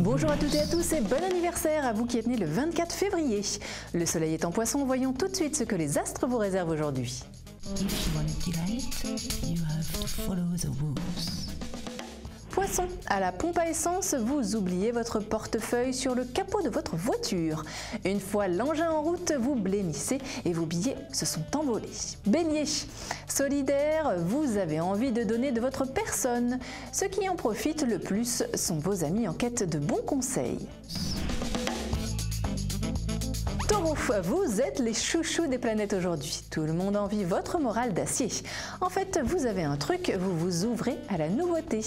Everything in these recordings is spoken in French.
Bonjour à toutes et à tous et bon anniversaire à vous qui êtes nés le 24 février. Le soleil est en poisson, voyons tout de suite ce que les astres vous réservent aujourd'hui. If you want to delight, you have to follow the rules. Poisson, à la pompe à essence, vous oubliez votre portefeuille sur le capot de votre voiture. Une fois l'engin en route, vous blêmissez et vos billets se sont envolés. Bélier, solidaire, vous avez envie de donner de votre personne. Ceux qui en profitent le plus sont vos amis en quête de bons conseils. Vous êtes les chouchous des planètes aujourd'hui. Tout le monde envie votre morale d'acier. En fait, vous avez un truc, vous vous ouvrez à la nouveauté.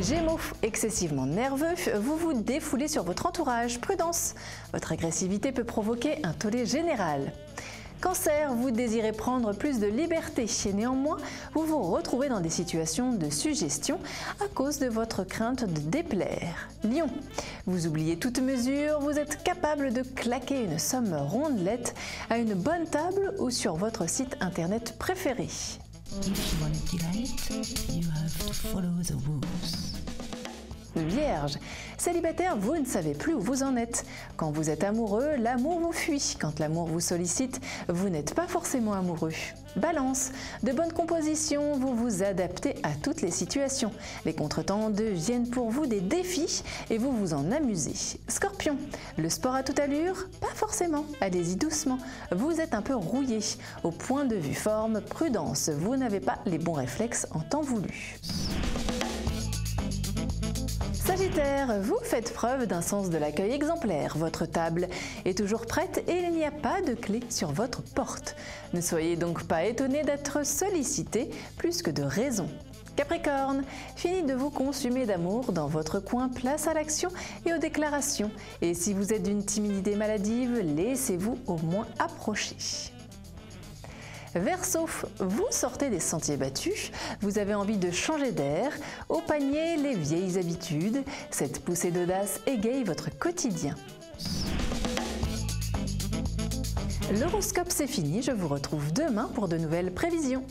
Gémeaux, excessivement nerveux, vous vous défoulez sur votre entourage. Prudence, votre agressivité peut provoquer un tollé général. Cancer, vous désirez prendre plus de liberté néanmoins, vous vous retrouvez dans des situations de suggestion à cause de votre crainte de déplaire. Lion, vous oubliez toute mesure, vous êtes capable de claquer une somme rondelette à une bonne table ou sur votre site internet préféré. Want to delight, you have to follow the rules. Vierge, célibataire, vous ne savez plus où vous en êtes. Quand vous êtes amoureux, l'amour vous fuit. Quand l'amour vous sollicite, vous n'êtes pas forcément amoureux. Balance, de bonne composition, vous vous adaptez à toutes les situations. Les contretemps deviennent pour vous des défis et vous vous en amusez. Scorpion, le sport à toute allure Pas forcément, allez-y doucement. Vous êtes un peu rouillé. Au point de vue forme, prudence, vous n'avez pas les bons réflexes en temps voulu. Sagittaire, vous faites preuve d'un sens de l'accueil exemplaire. Votre table est toujours prête et il n'y a pas de clé sur votre porte. Ne soyez donc pas étonné d'être sollicité plus que de raison. Capricorne, fini de vous consumer d'amour dans votre coin, place à l'action et aux déclarations. Et si vous êtes d'une timidité maladive, laissez-vous au moins approcher. Verseau, vous sortez des sentiers battus, vous avez envie de changer d'air, au panier les vieilles habitudes, cette poussée d'audace égaye votre quotidien. L'horoscope c'est fini, je vous retrouve demain pour de nouvelles prévisions.